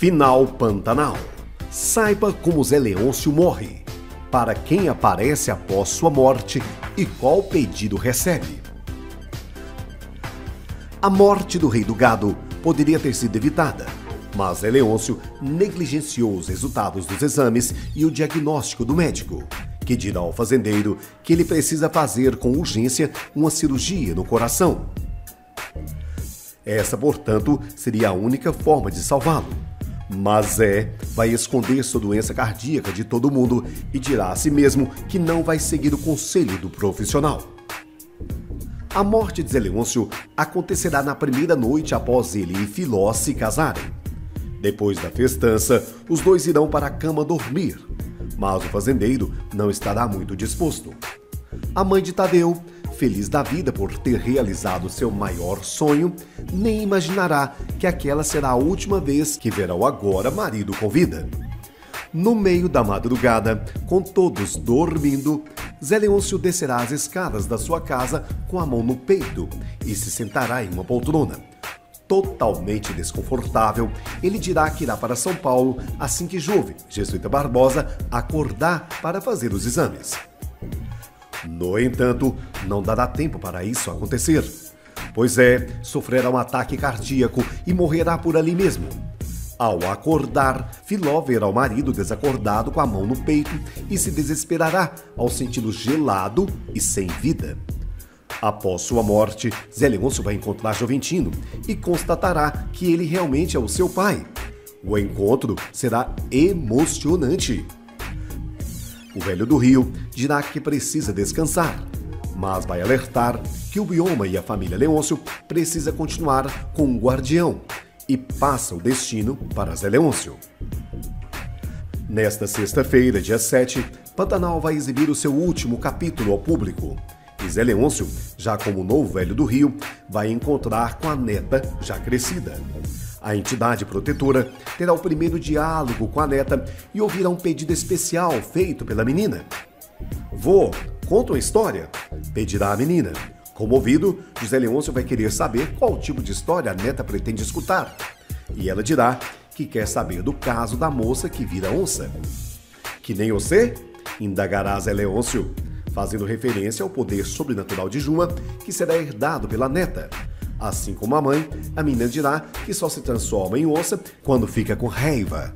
Final Pantanal. Saiba como Zé Leôncio morre, para quem aparece após sua morte e qual pedido recebe. A morte do rei do gado poderia ter sido evitada, mas Zé Leôncio negligenciou os resultados dos exames e o diagnóstico do médico, que dirá ao fazendeiro que ele precisa fazer com urgência uma cirurgia no coração. Essa, portanto, seria a única forma de salvá-lo. Mas Zé vai esconder sua doença cardíaca de todo mundo e dirá a si mesmo que não vai seguir o conselho do profissional. A morte de Zé Leôncio acontecerá na primeira noite após ele e Filó se casarem. Depois da festança, os dois irão para a cama dormir, mas o fazendeiro não estará muito disposto. A mãe de Tadeu feliz da vida por ter realizado seu maior sonho, nem imaginará que aquela será a última vez que verá o agora marido com vida. No meio da madrugada, com todos dormindo, Zé Leôncio descerá as escadas da sua casa com a mão no peito e se sentará em uma poltrona. Totalmente desconfortável, ele dirá que irá para São Paulo assim que Jove, Jesuíta Barbosa, acordar para fazer os exames. No entanto, não dará tempo para isso acontecer, pois é, sofrerá um ataque cardíaco e morrerá por ali mesmo. Ao acordar, Filó verá o marido desacordado com a mão no peito e se desesperará ao senti-lo gelado e sem vida. Após sua morte, Zé Leôncio vai encontrar Joventino e constatará que ele realmente é o seu pai. O encontro será emocionante. O velho do Rio dirá que precisa descansar, mas vai alertar que o bioma e a família Leôncio precisa continuar com o guardião e passa o destino para Zé Leôncio. Nesta sexta-feira, dia 7, Pantanal vai exibir o seu último capítulo ao público. E Zé Leôncio, já como novo velho do Rio, vai encontrar com a neta já crescida. A entidade protetora terá o primeiro diálogo com a neta e ouvirá um pedido especial feito pela menina. Vô, conta uma história? Pedirá a menina. Comovido, José Leôncio vai querer saber qual tipo de história a neta pretende escutar. E ela dirá que quer saber do caso da moça que vira onça. Que nem você? Indagará Zé Leôncio, fazendo referência ao poder sobrenatural de Juma que será herdado pela neta Assim como a mãe, a menina dirá que só se transforma em onça quando fica com raiva.